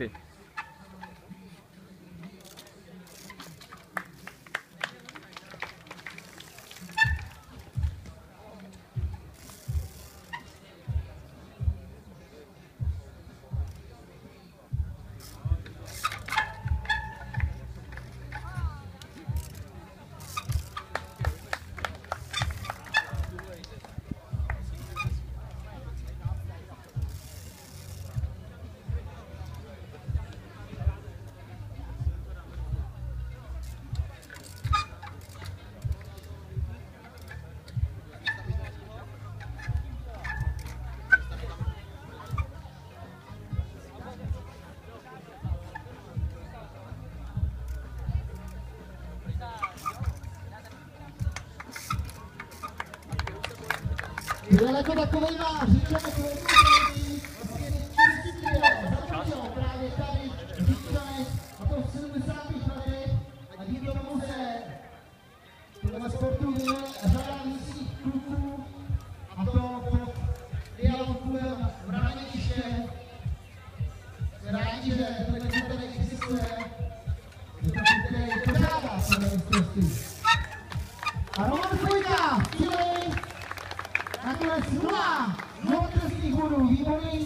este. Je jako takový náš, vlastně čistý zavrčil právě tady říkané a to v 70. letech a díky tomu se tohle sportu věnuje řada místních kluků a to pod dialogem v Ránětiště. Jsme rádi, že tohle tady existuje, že to tady pořádá tohle mistrovství. Aturan semua Motor Sri Guru Vibonik